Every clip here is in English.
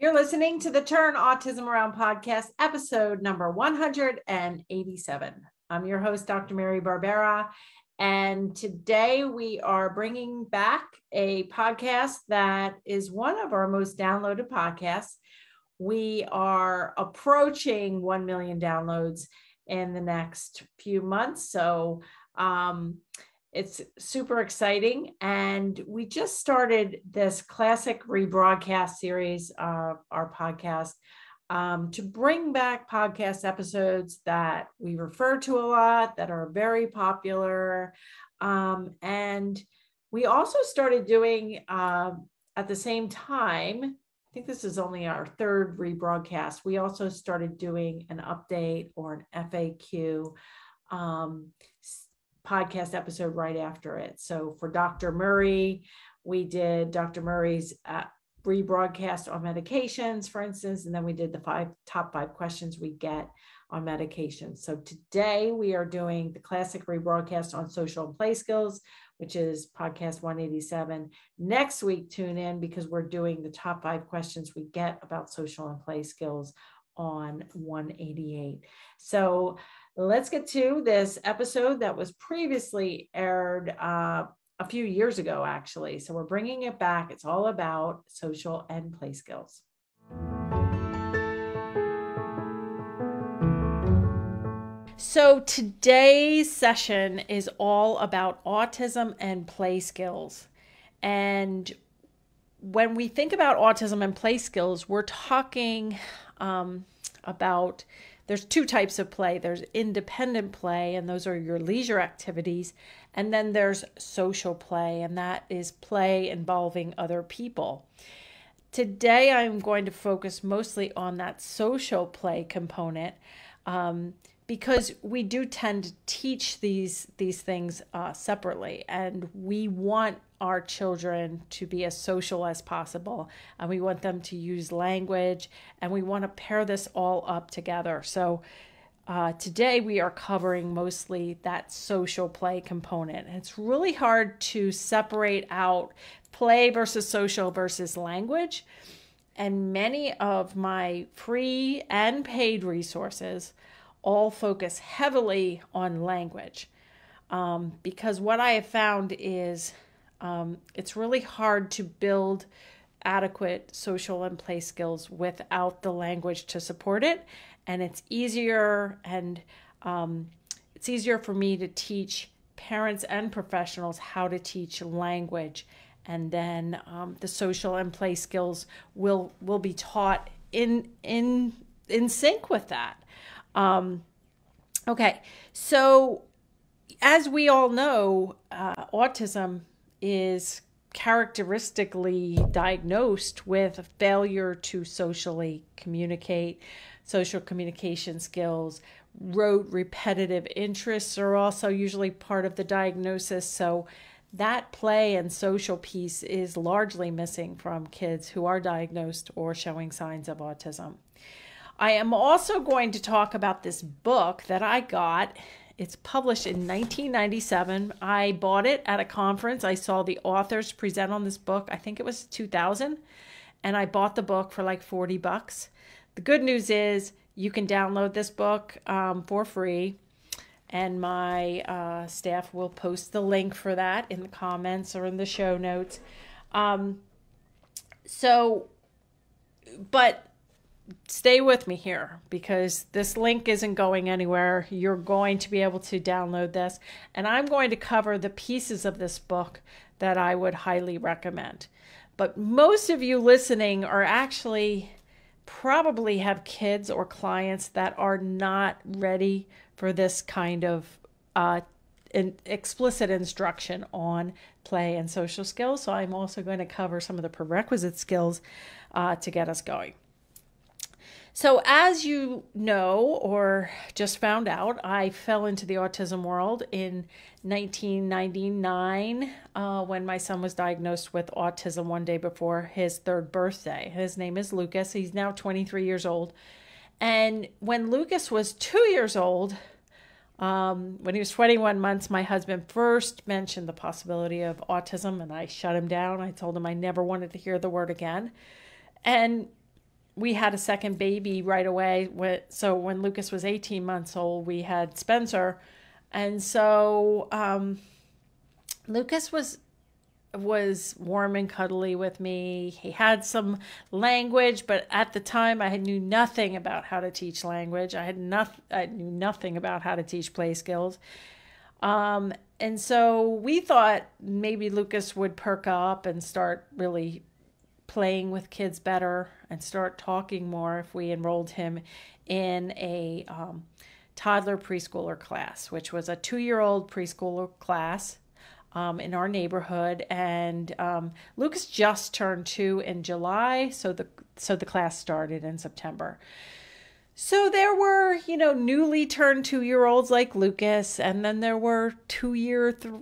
You're listening to the Turn Autism Around podcast, episode number 187. I'm your host, Dr. Mary Barbera. And today we are bringing back a podcast that is one of our most downloaded podcasts. We are approaching 1 million downloads in the next few months. So, um, it's super exciting. And we just started this classic rebroadcast series of our podcast um, to bring back podcast episodes that we refer to a lot, that are very popular. Um, and we also started doing uh, at the same time, I think this is only our third rebroadcast, we also started doing an update or an FAQ um, podcast episode right after it. So for Dr. Murray, we did Dr. Murray's uh, rebroadcast on medications, for instance, and then we did the five top five questions we get on medications. So today we are doing the classic rebroadcast on social and play skills, which is podcast 187. Next week, tune in because we're doing the top five questions we get about social and play skills on 188. So let's get to this episode that was previously aired uh, a few years ago, actually. So we're bringing it back. It's all about social and play skills. So today's session is all about autism and play skills. And when we think about autism and play skills, we're talking um, about there's two types of play there's independent play, and those are your leisure activities. And then there's social play, and that is play involving other people. Today, I'm going to focus mostly on that social play component. Um, because we do tend to teach these these things uh, separately and we want our children to be as social as possible and we want them to use language and we want to pair this all up together. So uh, today we are covering mostly that social play component. It's really hard to separate out play versus social versus language and many of my free and paid resources all focus heavily on language. Um, because what I have found is um, it's really hard to build adequate social and play skills without the language to support it. And it's easier and um, it's easier for me to teach parents and professionals how to teach language. And then um, the social and play skills will will be taught in in in sync with that. Um, okay, so as we all know, uh, autism is characteristically diagnosed with a failure to socially communicate, social communication skills, rote repetitive interests are also usually part of the diagnosis. So that play and social piece is largely missing from kids who are diagnosed or showing signs of autism. I am also going to talk about this book that I got. It's published in 1997. I bought it at a conference. I saw the authors present on this book. I think it was 2000. And I bought the book for like 40 bucks. The good news is you can download this book um, for free. And my uh, staff will post the link for that in the comments or in the show notes. Um, so, but stay with me here because this link isn't going anywhere. You're going to be able to download this, and I'm going to cover the pieces of this book that I would highly recommend. But most of you listening are actually probably have kids or clients that are not ready for this kind of uh, in explicit instruction on play and social skills. So I'm also going to cover some of the prerequisite skills uh, to get us going. So, as you know, or just found out, I fell into the autism world in 1999 uh, when my son was diagnosed with autism one day before his third birthday. His name is Lucas. He's now 23 years old. And when Lucas was two years old, um, when he was 21 months, my husband first mentioned the possibility of autism, and I shut him down. I told him I never wanted to hear the word again. And we had a second baby right away. So when Lucas was 18 months old, we had Spencer. And so um, Lucas was was warm and cuddly with me. He had some language, but at the time I knew nothing about how to teach language. I had nothing I knew nothing about how to teach play skills. Um, and so we thought maybe Lucas would perk up and start really playing with kids better and start talking more if we enrolled him in a um, toddler preschooler class, which was a two year old preschooler class um, in our neighborhood. And um, Lucas just turned two in July, so the so the class started in September. So there were, you know, newly turned two year olds like Lucas, and then there were two year, th-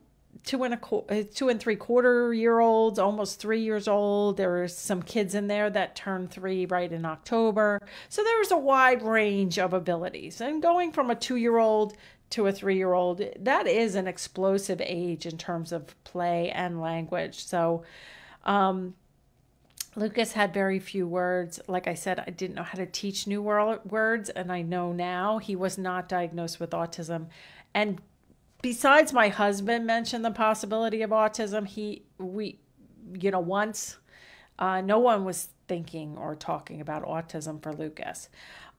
two and a uh, two and three quarter year olds, almost three years old. There were some kids in there that turned three right in October. So there was a wide range of abilities, and going from a two year old to a three year old, that is an explosive age in terms of play and language. So, um, Lucas had very few words. Like I said, I didn't know how to teach new world words, and I know now he was not diagnosed with autism. And besides, my husband mentioned the possibility of autism. He, we, you know, once, uh, no one was thinking or talking about autism for Lucas.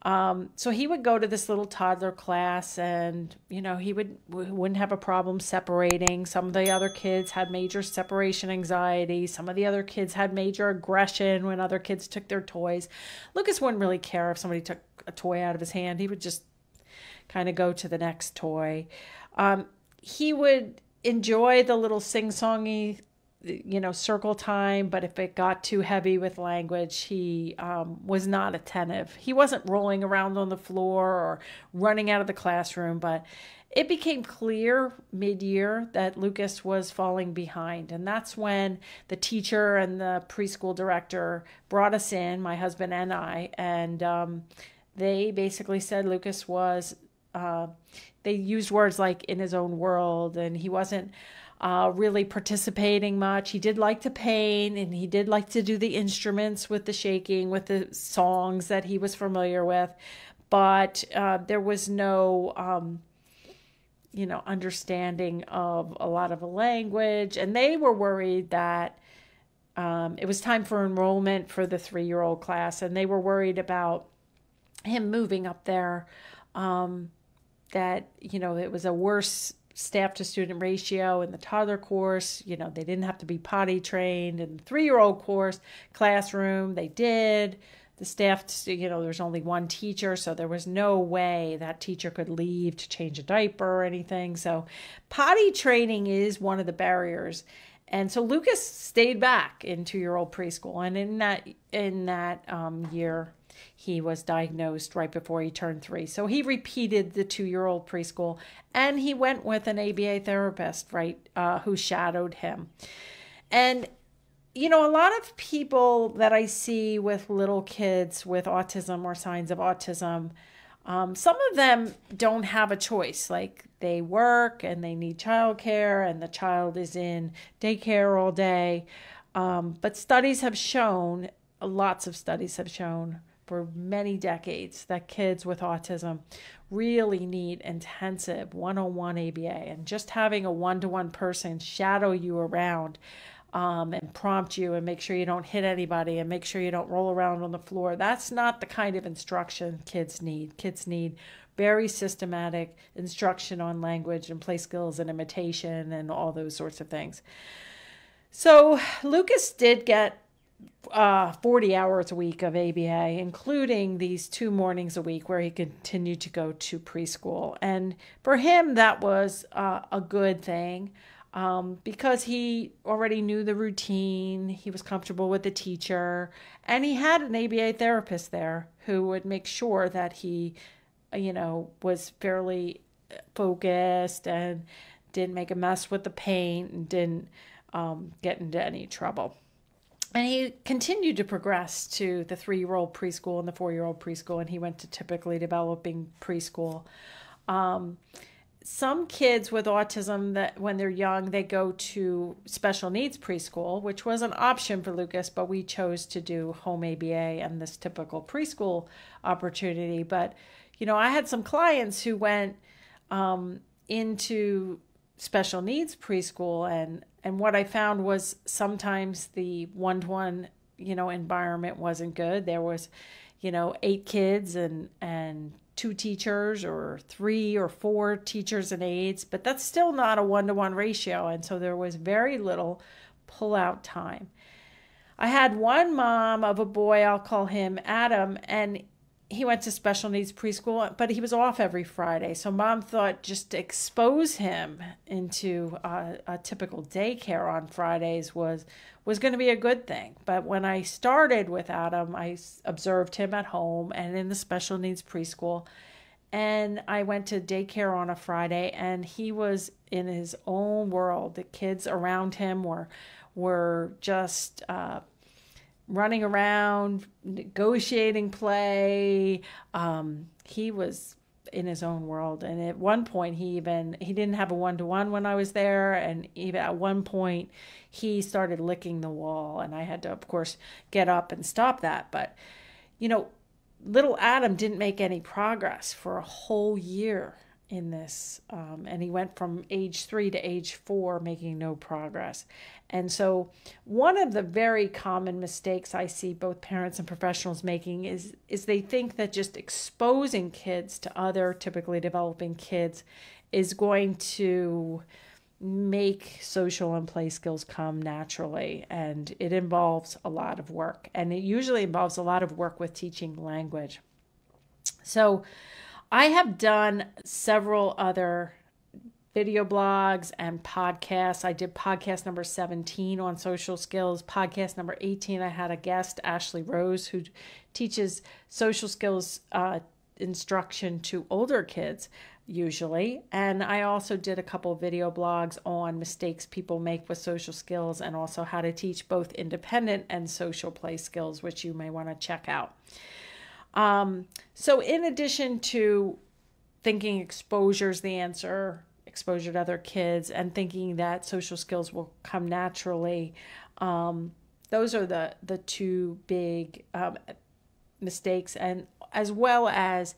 Um, so he would go to this little toddler class, and you know he would wouldn't have a problem separating. Some of the other kids had major separation anxiety. Some of the other kids had major aggression when other kids took their toys. Lucas wouldn't really care if somebody took a toy out of his hand. He would just kind of go to the next toy. Um, he would enjoy the little sing-songy you know, circle time, but if it got too heavy with language, he um, was not attentive. He wasn't rolling around on the floor or running out of the classroom, but it became clear mid year that Lucas was falling behind. And that's when the teacher and the preschool director brought us in, my husband and I, and um, they basically said Lucas was, uh, they used words like in his own world, and he wasn't uh, really participating much. He did like to paint and he did like to do the instruments with the shaking, with the songs that he was familiar with, but uh, there was no. Um, you know, understanding of a lot of language, and they were worried that um, it was time for enrollment for the three year old class, and they were worried about him moving up there. Um, that you know it was a worse staff to student ratio in the toddler course. You know, they didn't have to be potty trained. In the three year old course, classroom, they did. The staff, you know, there's only one teacher, so there was no way that teacher could leave to change a diaper or anything. So, potty training is one of the barriers. And so Lucas stayed back in two year old preschool. And in that in that um, year, he was diagnosed right before he turned three. So he repeated the two year old preschool and he went with an ABA therapist, right, uh, who shadowed him. And, you know, a lot of people that I see with little kids with autism or signs of autism, um, some of them don't have a choice. Like they work and they need childcare, and the child is in daycare all day. Um, but studies have shown, lots of studies have shown, for many decades that kids with autism really need intensive one on one ABA. And just having a one to one person shadow you around um, and prompt you and make sure you don't hit anybody and make sure you don't roll around on the floor, that's not the kind of instruction kids need. Kids need very systematic instruction on language and play skills and imitation and all those sorts of things. So Lucas did get uh, 40 hours a week of ABA, including these two mornings a week where he continued to go to preschool. And for him, that was uh, a good thing um, because he already knew the routine, he was comfortable with the teacher, and he had an ABA therapist there who would make sure that he, you know, was fairly focused and didn't make a mess with the paint and didn't um, get into any trouble and he continued to progress to the three year old preschool and the four year old preschool, and he went to typically developing preschool. Um, some kids with autism that when they're young they go to special needs preschool which was an option for lucas but we chose to do home aba and this typical preschool opportunity but you know i had some clients who went um, into special needs preschool and and what i found was sometimes the one-to-one you know environment wasn't good there was you know eight kids and and two teachers or three or four teachers and aides, but that's still not a one to one ratio. And so there was very little pull out time. I had one mom of a boy, I'll call him Adam, and he went to special needs preschool, but he was off every Friday. So mom thought just to expose him into a, a typical daycare on Fridays was was going to be a good thing. But when I started with Adam, I observed him at home and in the special needs preschool. And I went to daycare on a Friday and he was in his own world. The kids around him were were just uh, running around, negotiating play. Um, he was in his own world, and at one point, he even he didn't have a one to one when I was there, and even at one point, he started licking the wall, and I had to, of course, get up and stop that. But you know, little Adam didn't make any progress for a whole year in this. Um, and he went from age three to age four, making no progress. And so, one of the very common mistakes I see both parents and professionals making is, is they think that just exposing kids to other typically developing kids is going to make social and play skills come naturally and it involves a lot of work and it usually involves a lot of work with teaching language so I have done several other video blogs and podcasts. I did podcast number 17 on social skills. Podcast number 18, I had a guest, Ashley Rose, who teaches social skills uh, instruction to older kids usually. And I also did a couple video blogs on mistakes people make with social skills and also how to teach both independent and social play skills, which you may want to check out. Um, so, in addition to thinking exposure is the answer, exposure to other kids, and thinking that social skills will come naturally, um, those are the the two big um, mistakes, and as well as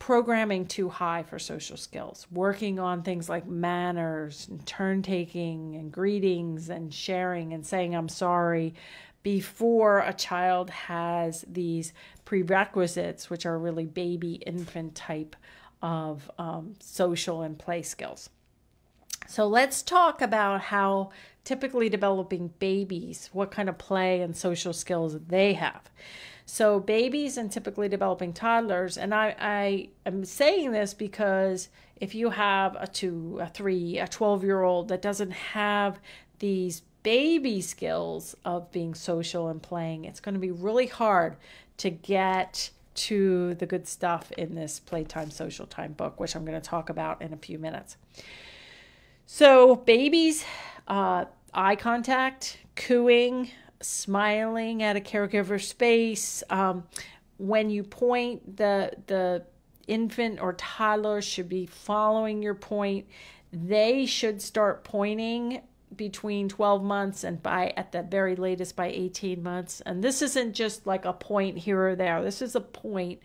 programming too high for social skills, working on things like manners and turn taking and greetings and sharing and saying I'm sorry before a child has these prerequisites, which are really baby infant type of um, social and play skills. So let's talk about how typically developing babies, what kind of play and social skills they have. So babies and typically developing toddlers, and I, I am saying this because if you have a two, a three, a 12 year old that doesn't have these baby skills of being social and playing, it's going to be really hard to get to the good stuff in this Playtime Social Time book, which I'm going to talk about in a few minutes. So, babies, uh, eye contact, cooing, smiling at a caregiver's face. Um, when you point, the the infant or toddler should be following your point. They should start pointing between 12 months and by at the very latest by 18 months. And this isn't just like a point here or there. This is a point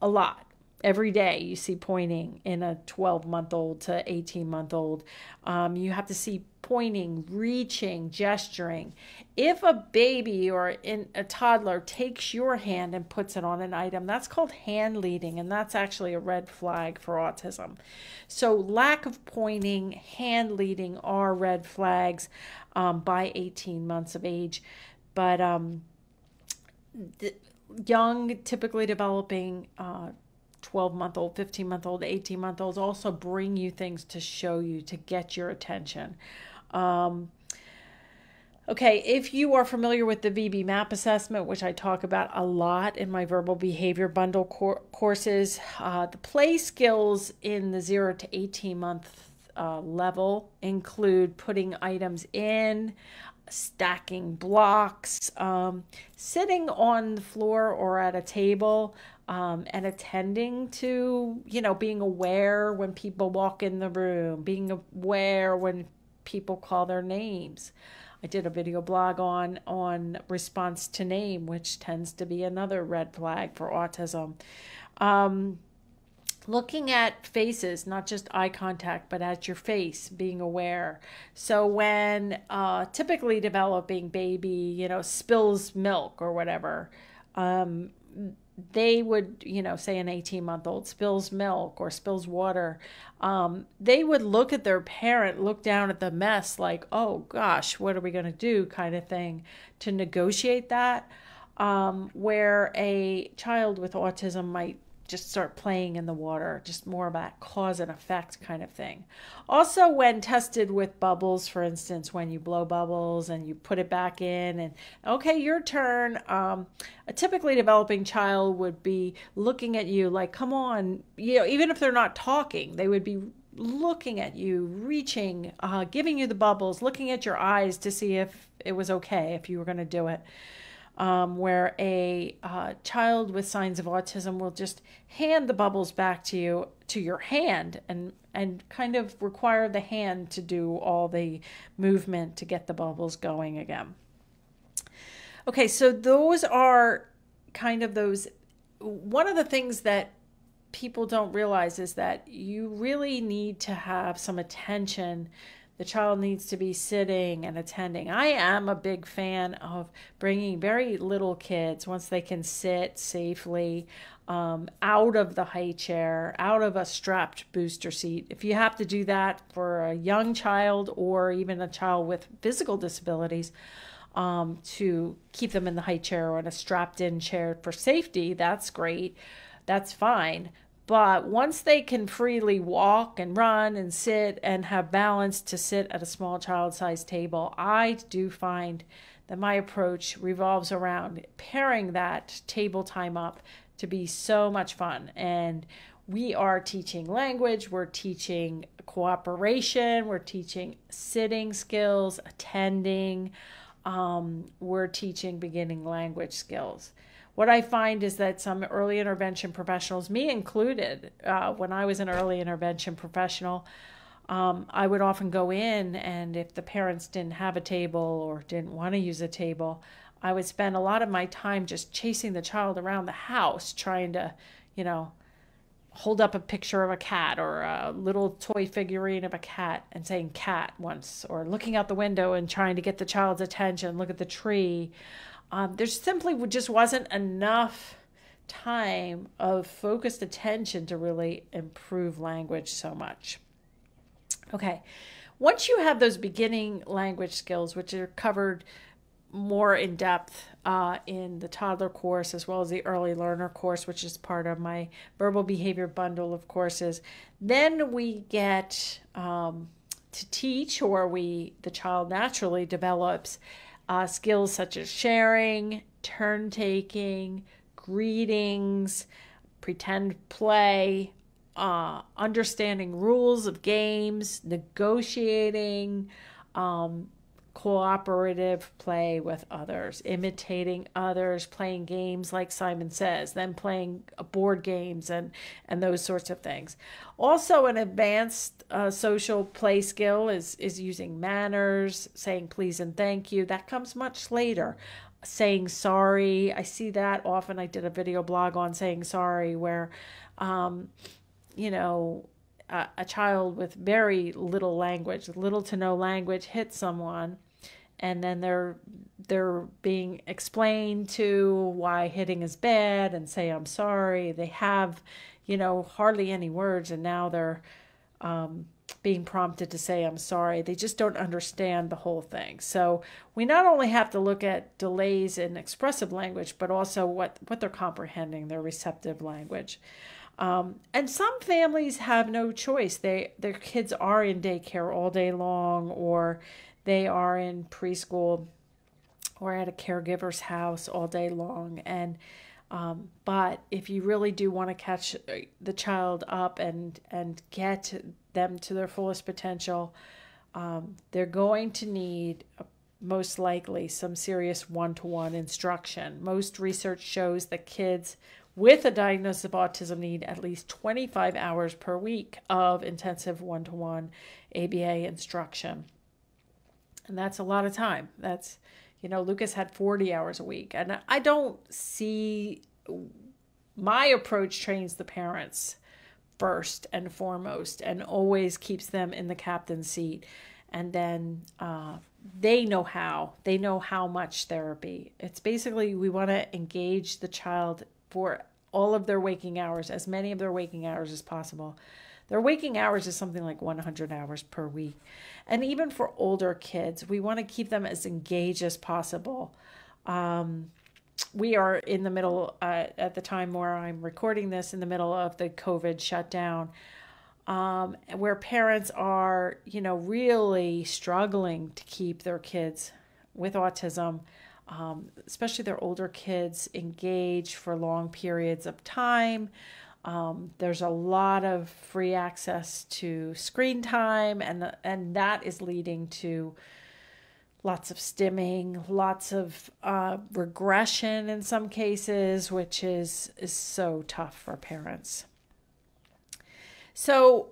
a lot every day you see pointing in a 12 month old to 18 month old. Um, you have to see pointing, reaching, gesturing. If a baby or in, a toddler takes your hand and puts it on an item, that's called hand leading, and that's actually a red flag for autism. So, lack of pointing, hand leading are red flags um, by 18 months of age. But um, young, typically developing uh, 12 month old, 15 month old, 18 month olds also bring you things to show you, to get your attention. Um, okay, if you are familiar with the VB-MAPP assessment, which I talk about a lot in my verbal behavior bundle cor- courses, uh, the play skills in the 0 to 18 month uh, level include putting items in, stacking blocks, um, sitting on the floor or at a table um, and attending to, you know, being aware when people walk in the room, being aware when people call their names. I did a video blog on on response to name, which tends to be another red flag for autism. Um, looking at faces, not just eye contact, but at your face, being aware. So when uh, typically developing baby, you know, spills milk or whatever, um, they would, you know, say an 18 month old spills milk or spills water, um, they would look at their parent, look down at the mess like, oh gosh, what are we going to do, kind of thing, to negotiate that. Um, where a child with autism might just start playing in the water, just more of that cause and effect kind of thing. Also, when tested with bubbles, for instance, when you blow bubbles and you put it back in, and okay, your turn, um, a typically developing child would be looking at you like, come on, you know, even if they're not talking, they would be looking at you, reaching, uh, giving you the bubbles, looking at your eyes to see if it was okay, if you were going to do it um, where a uh, child with signs of autism will just hand the bubbles back to you to your hand and and kind of require the hand to do all the movement to get the bubbles going again. Okay, so those are kind of those one of the things that people don't realize is that you really need to have some attention the child needs to be sitting and attending. I am a big fan of bringing very little kids once they can sit safely um, out of the high chair, out of a strapped booster seat. If you have to do that for a young child or even a child with physical disabilities, um, to keep them in the high chair or in a strapped in chair for safety, that's great. That's fine. But once they can freely walk and run and sit and have balance to sit at a small child sized table, I do find that my approach revolves around pairing that table time up to be so much fun. And we are teaching language, we're teaching cooperation, we're teaching sitting skills, attending, um, we're teaching beginning language skills what I find is that some early intervention professionals, me included, uh, when I was an early intervention professional, um, I would often go in, and if the parents didn't have a table or didn't want to use a table, I would spend a lot of my time just chasing the child around the house, trying to, you know, hold up a picture of a cat or a little toy figurine of a cat and saying cat once, or looking out the window and trying to get the child's attention, look at the tree. Um, there simply just wasn't enough time of focused attention to really improve language so much. Okay, once you have those beginning language skills, which are covered more in depth uh, in the toddler course as well as the early learner course, which is part of my verbal behavior bundle of courses, then we get um, to teach, or we the child naturally develops uh, skills such as sharing, turn taking, greetings, pretend play, uh, understanding rules of games, negotiating, um, cooperative play with others, imitating others, playing games like Simon says, then playing board games and, and those sorts of things. Also, an advanced uh, social play skill is, is using manners, saying please and thank you. That comes much later. Saying sorry. I see that often. I did a video blog on saying sorry where, um, you know, a, a child with very little language, little to no language, hits someone, and then they're they're being explained to why hitting is bad and say I'm sorry. They have, you know, hardly any words, and now they're um, being prompted to say I'm sorry. They just don't understand the whole thing. So we not only have to look at delays in expressive language, but also what what they're comprehending, their receptive language. Um, and some families have no choice. They their kids are in daycare all day long, or they are in preschool, or at a caregiver's house all day long. And um, but if you really do want to catch the child up and and get them to their fullest potential, um, they're going to need most likely some serious one to one instruction. Most research shows that kids with a diagnosis of autism need at least 25 hours per week of intensive one to one ABA instruction. And that's a lot of time. That's, you know, Lucas had 40 hours a week. And I don't see my approach trains the parents first and foremost and always keeps them in the captain's seat. And then uh, they know how, they know how much therapy. It's basically we want to engage the child for all of their waking hours, as many of their waking hours as possible. Their waking hours is something like 100 hours per week. And even for older kids, we want to keep them as engaged as possible. Um, we are in the middle, uh, at the time where I'm recording this, in the middle of the COVID shutdown, um, where parents are, you know, really struggling to keep their kids with autism um, especially their older kids, engage for long periods of time. Um, there's a lot of free access to screen time, and and that is leading to lots of stimming, lots of uh, regression in some cases, which is is so tough for parents. So,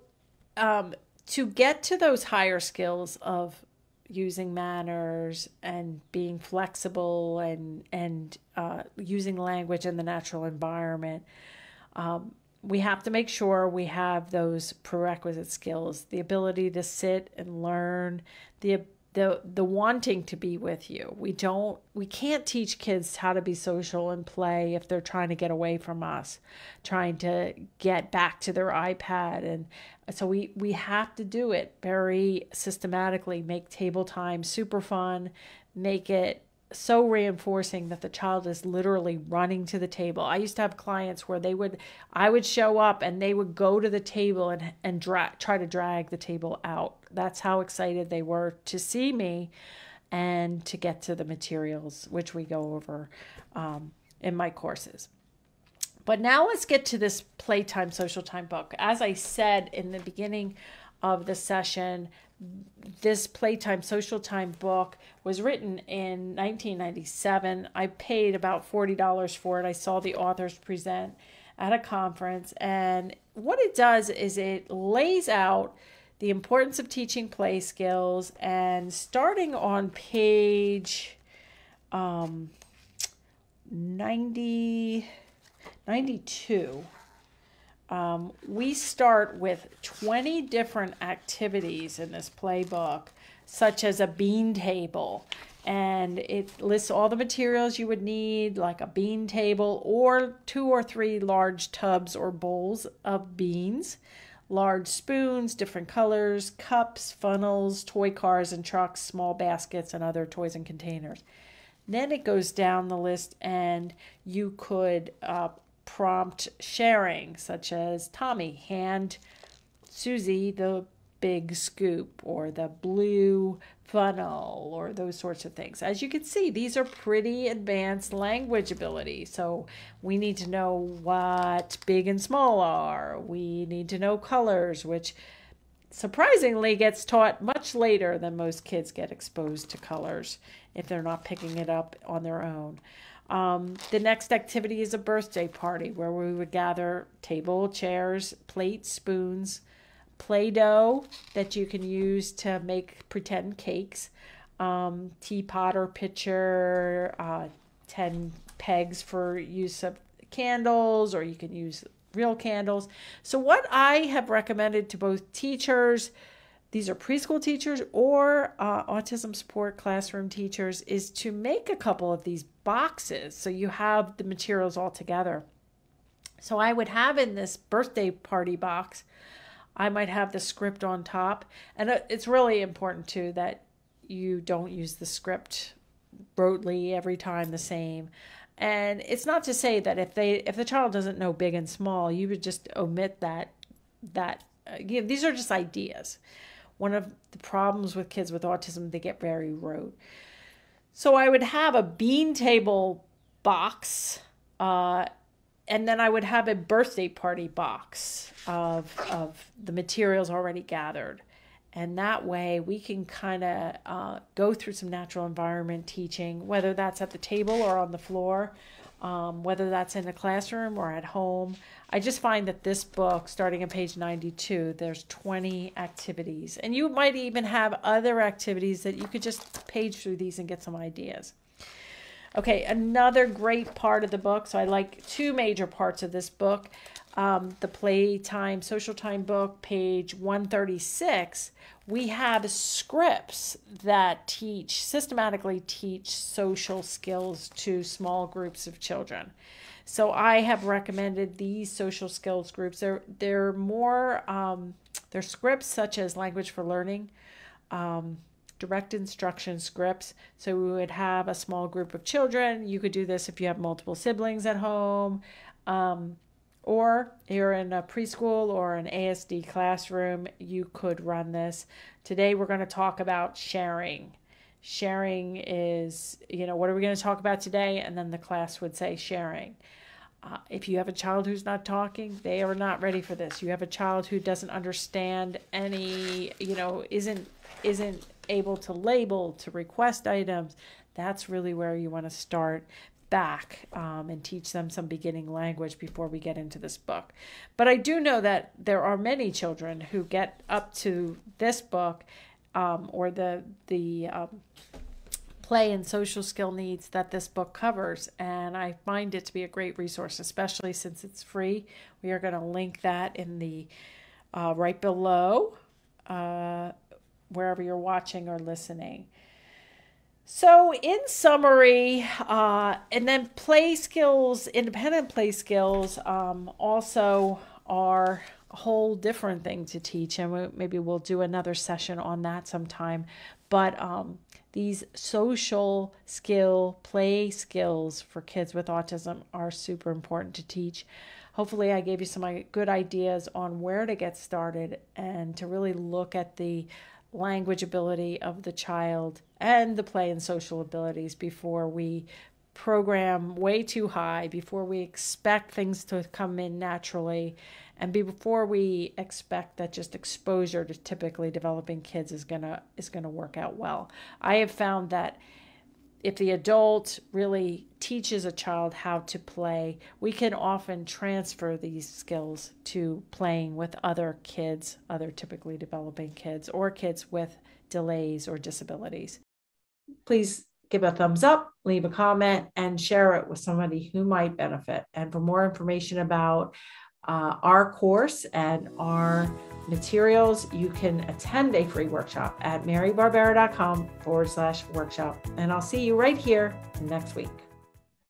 um, to get to those higher skills of using manners and being flexible and and uh, using language in the natural environment. Um, we have to make sure we have those prerequisite skills: the ability to sit and learn, the the the wanting to be with you. We don't we can't teach kids how to be social and play if they're trying to get away from us, trying to get back to their iPad and so we we have to do it very systematically, make table time super fun, make it so reinforcing that the child is literally running to the table. I used to have clients where they would I would show up and they would go to the table and and dra- try to drag the table out. That's how excited they were to see me and to get to the materials which we go over um, in my courses. But now let's get to this playtime social time book. As I said in the beginning of the session, this playtime social time book was written in 1997 i paid about $40 for it. I saw the authors present at a conference and what it does is it lays out the importance of teaching play skills and starting on page um, 90 92 um, we start with 20 different activities in this playbook, such as a bean table. And it lists all the materials you would need, like a bean table or two or three large tubs or bowls of beans, large spoons, different colors, cups, funnels, toy cars and trucks, small baskets, and other toys and containers. Then it goes down the list, and you could uh, prompt sharing, such as Tommy, hand Susie the big scoop or the blue funnel or those sorts of things. As you can see, these are pretty advanced language ability. So we need to know what big and small are. We need to know colors, which surprisingly gets taught much later than most kids get exposed to colors if they're not picking it up on their own. Um, the next activity is a birthday party where we would gather table, chairs, plates, spoons, Play Doh that you can use to make pretend cakes, um, teapot or pitcher, uh, 10 pegs for use of candles, or you can use real candles. So, what I have recommended to both teachers, these are preschool teachers or uh, autism support classroom teachers, is to make a couple of these boxes so you have the materials all together. So I would have in this birthday party box, I might have the script on top. And uh, it's really important too that you don't use the script broadly every time the same. And it's not to say that if they if the child doesn't know big and small, you would just omit that that uh, you know, these are just ideas one of the problems with kids with autism, they get very rote. So I would have a bean table box, uh, and then I would have a birthday party box of, of the materials already gathered. And that way we can kind of uh, go through some natural environment teaching, whether that's at the table or on the floor, um, whether that's in a classroom or at home. I just find that this book, starting on page 92, there's 20 activities. And you might even have other activities that you could just page through these and get some ideas. Okay, another great part of the book. So I like two major parts of this book. Um, the Playtime Social Time book, page 136, we have scripts that teach, systematically teach social skills to small groups of children. So I have recommended these social skills groups. They're, they're more, um, they're scripts such as Language for Learning, um, direct instruction scripts. So we would have a small group of children. You could do this if you have multiple siblings at home, um, or you're in a preschool or an ASD classroom. You could run this. Today we're going to talk about sharing. Sharing is, you know, what are we going to talk about today? And then the class would say sharing. Uh, if you have a child who's not talking, they are not ready for this. You have a child who doesn't understand any, you know, isn't isn't able to label, to request items, that's really where you want to start back um, and teach them some beginning language before we get into this book. But I do know that there are many children who get up to this book um, or the the um, play and social skill needs that this book covers, and I find it to be a great resource, especially since it's free. We are going to link that in the uh, right below. Uh, wherever you're watching or listening. So, in summary, uh, and then play skills, independent play skills, um, also are a whole different thing to teach, and we, maybe we'll do another session on that sometime. But um, these social skill, play skills for kids with autism are super important to teach. Hopefully, I gave you some good ideas on where to get started and to really look at the language ability of the child and the play and social abilities before we program way too high, before we expect things to come in naturally, and before we expect that just exposure to typically developing kids is gonna is gonna work out well. I have found that if the adult really teaches a child how to play, we can often transfer these skills to playing with other kids, other typically developing kids, or kids with delays or disabilities. Please give a thumbs up, leave a comment, and share it with somebody who might benefit. And for more information about uh, our course and our materials, you can attend a free workshop at marybarbera.com forward slash workshop. And I'll see you right here next week.